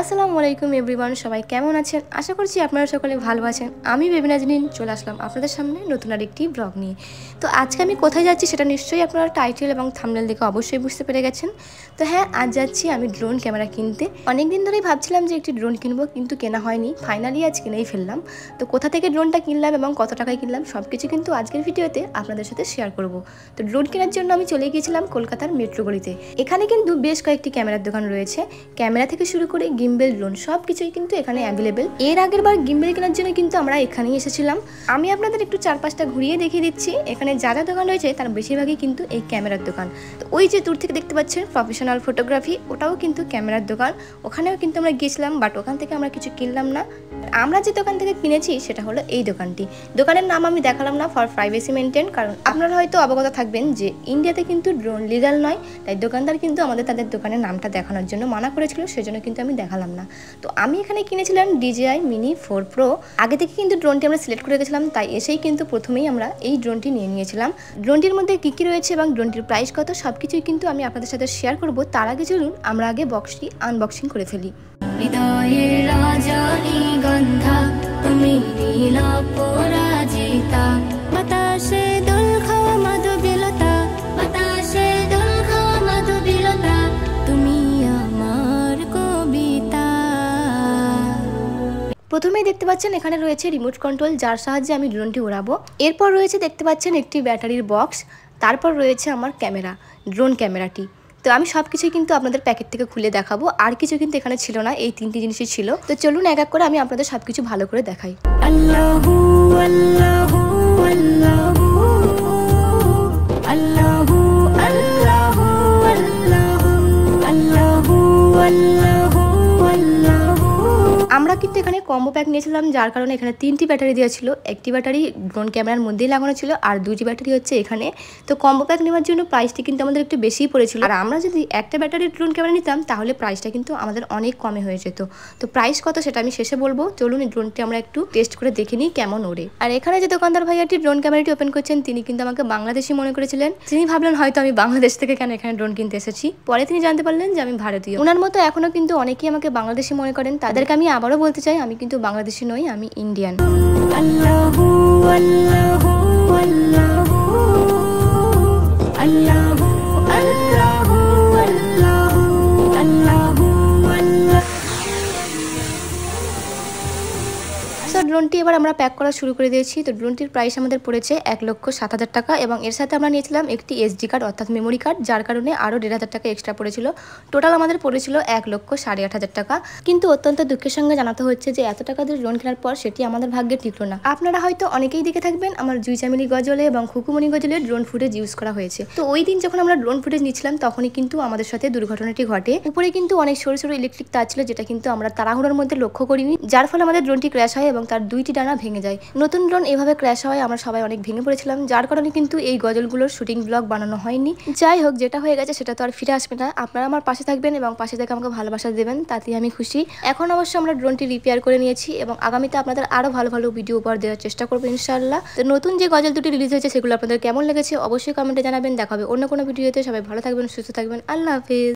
আসসালামু আলাইকুম এভরিওয়ান, সবাই কেমন আছেন? আশা করছি আপনারা সকলে ভালো আছেন। আমি বেবিনাজনীন চলে আসলাম আপনাদের সামনে নতুন আরেকটি ব্লগ নিয়ে। তো আজকে আমি কোথায় যাচ্ছি সেটা নিশ্চয়ই আপনারা টাইটেল এবং থামনেল দেখে অবশ্যই বুঝতে পেরে গেছেন। তো হ্যাঁ আজ যাচ্ছি আমি ড্রোন ক্যামেরা কিনতে। অনেক দিন ধরেই ভাবছিলাম যে একটি ড্রোন কিনবো, কিন্তু কেনা হয়নি। ফাইনালি আজ কিনেই ফেললাম। তো কোথা থেকে ড্রোনটা কিনলাম এবং কত টাকায় কিনলাম সব কিছু কিন্তু আজকের ভিডিওতে আপনাদের সাথে শেয়ার করব। তো ড্রোন কেনার জন্য আমি চলে গিয়েছিলাম কলকাতার মেট্রো গলিতে। এখানে কিন্তু বেশ কয়েকটি ক্যামেরার দোকান রয়েছে। ক্যামেরা থেকে শুরু করে গিম্বেল ড্রোন সব কিছুই কিন্তু এখানে অ্যাভেলেবেল এর আগের বার গিম্বেল কেনার জন্য কিন্তু আমরা এখানেই এসেছিলাম। আমি আপনাদের একটু চার পাঁচটা ঘুরিয়ে দেখিয়ে দিচ্ছি। এখানে যা যা দোকান রয়েছে, তার বেশিরভাগই কিন্তু এই ক্যামেরার দোকান। তো ওই যে দূর থেকে দেখতে পাচ্ছেন প্রফেশনাল ফটোগ্রাফি ওটাও কিন্তু ক্যামেরার দোকান। ওখানেও কিন্তু আমরা গিয়েছিলাম বাট ওখান থেকে আমরা কিছু কিনলাম না। আমরা যে দোকান থেকে কিনেছি, সেটা হলো এই দোকানটি। দোকানের নাম আমি দেখালাম না ফর প্রাইভেসি মেনটেন কারণ আপনারা হয়তো অবগত থাকবেন যে ইন্ডিয়াতে কিন্তু ড্রোন লিগাল নয়, তাই দোকানদার কিন্তু আমাদের তাদের দোকানের নামটা দেখানোর জন্য মানা করেছিল, সেজন্য কিন্তু আমি দেখালাম না। তো আমি এখানে কিনেছিলাম ডিজিআই মিনি ফোর প্রো আগে থেকে কিন্তু ড্রোনটি আমরা সিলেক্ট করে গেছিলাম তাই এসেই কিন্তু প্রথমেই আমরা এই ড্রোনটি নিয়ে নিয়েছিলাম। ড্রোনটির মধ্যে কী কী রয়েছে এবং ড্রোনটির প্রাইস কত সব কিছুই কিন্তু আমি আপনাদের সাথে শেয়ার করব। তার আগে চলুন আমরা আগে বক্সটি আনবক্সিং করে ফেলি। হৃদয়ের প্রথমেই দেখতে পাচ্ছেন এখানে রয়েছে রিমোট কন্ট্রোল যার সাহায্যে আমি ড্রোনটি উড়াবো। এরপর রয়েছে দেখতে পাচ্ছেন একটি ব্যাটারির বক্স তারপর রয়েছে আমার ক্যামেরা ড্রোন ক্যামেরাটি তো আমি সব কিছুই কিন্তু আপনাদের প্যাকেট থেকে খুলে দেখাবো। আর কিছু কিন্তু এখানে ছিল না, এই তিনটি জিনিসই ছিল। তো চলুন এক এক করে আমি আপনাদের সব কিছু ভালো করে দেখাই। আল্লাহু আল্লাহু। কিন্তু এখানে কম্বো প্যাক নিয়েছিলাম, যার কারণে এখানে তিনটি ব্যাটারি দেওয়া ছিল। একটি ব্যাটারি ড্রোন ক্যামেরার মধ্যেই লাগানো ছিল, আর দুটি ব্যাটারি হচ্ছে এখানে। তো কম্বো প্যাক নেওয়ার জন্য প্রাইসটি কিন্তু আমাদের একটু বেশিই পড়েছিল। আর আমরা যদি একটা ব্যাটারি ড্রোন ক্যামেরা নিতাম, তাহলে প্রাইসটা কিন্তু আমাদের অনেক কমে হয়ে যেত। তো প্রাইস কত সেটা আমি শেষে বলব। চলুন এই ড্রোনটি আমরা একটু টেস্ট করে দেখে নিই কেমন ওড়ে। আর এখানে যে দোকানদার ভাইয়াটি ড্রোন ক্যামেরাটি ওপেন করছেন, তিনি কিন্তু আমাকে বাংলাদেশি মনে করেছিলেন। তিনি ভাবলেন, হয়তো আমি বাংলাদেশ থেকে কেন এখানে ড্রোন কিনতে এসেছি? পরে তিনি জানতে পারলেন যে আমি ভারতীয়। ওনার মতো এখনও কিন্তু অনেকেই আমাকে বাংলাদেশি মনে করেন। তাদেরকে আমি আবারও বলতে চাই আমি কিন্তু বাংলাদেশি নই আমি ইন্ডিয়ান আল্লাহ আল্লাহ। ড্রোনটি এবার আমরা প্যাক করা শুরু করে দিয়েছি। তো ড্রোনটির প্রাইস আমাদের পড়েছে এক লক্ষ সাত হাজার টাকা এবং এর সাথে আমরা নিয়েছিলাম একটি এসডি কার্ড অর্থাৎ মেমোরি কার্ড যার কারণে আরও দেড় হাজার টাকা এক্সট্রা পড়েছিল। টোটাল আমাদের পড়েছিল এক লক্ষ সাড়ে আট হাজার টাকা। কিন্তু অত্যন্ত দুঃখের সঙ্গে জানাতে হচ্ছে যে, এত টাকা দিয়ে ড্রোন কেনার পর সেটি আমাদের ভাগ্যে টিকলো না। আপনারা হয়তো অনেকেই দেখে থাকবেন আমার জুই চামিলি গজলে এবং খুকুমনি গজলে ড্রোন ফুটেজ ইউজ করা হয়েছে। তো ওই দিন যখন আমরা ড্রোন ফুটেজ নিচ্ছিলাম, তখনই কিন্তু আমাদের সাথে দুর্ঘটনাটি ঘটে। উপরে কিন্তু অনেক সরু সরু ইলেকট্রিক তার ছিল, যেটা কিন্তু আমরা তাড়াহুড়োর মধ্যে লক্ষ্য করিনি, যার ফলে আমাদের ড্রোনটি ক্র্যাশ হয় এবং তার দুইটি ডানা ভেঙে যায়। নতুন ড্রোন এভাবে ক্র্যাশ হয় আমরা সবাই অনেক ভেঙে পড়েছিলাম, যার কারণে কিন্তু এই গজলগুলোর শুটিং ব্লগ বানানো হয়নি। যাই হোক, যেটা হয়ে গেছে সেটা তো আর ফিরে আসবে না। আপনারা আমার পাশে থাকবেন এবং পাশে থেকে আমাকে ভালোবাসা দেবেন, তাতেই আমি খুশি। এখন অবশ্য আমরা ড্রোনটি রিপেয়ার করে নিয়েছি এবং আগামীতে আপনাদের আরও ভালো ভালো ভিডিও উপহার দেওয়ার চেষ্টা করব, ইনশাআল্লাহ। তো নতুন যে গজল দুটি রিলিজ হয়েছে, সেগুলো আপনাদের কেমন লেগেছে অবশ্যই কমেন্টে জানাবেন। দেখা হবে অন্য কোনো ভিডিওতে। সবাই ভালো থাকবেন, সুস্থ থাকবেন। আল্লাহ হাফিজ।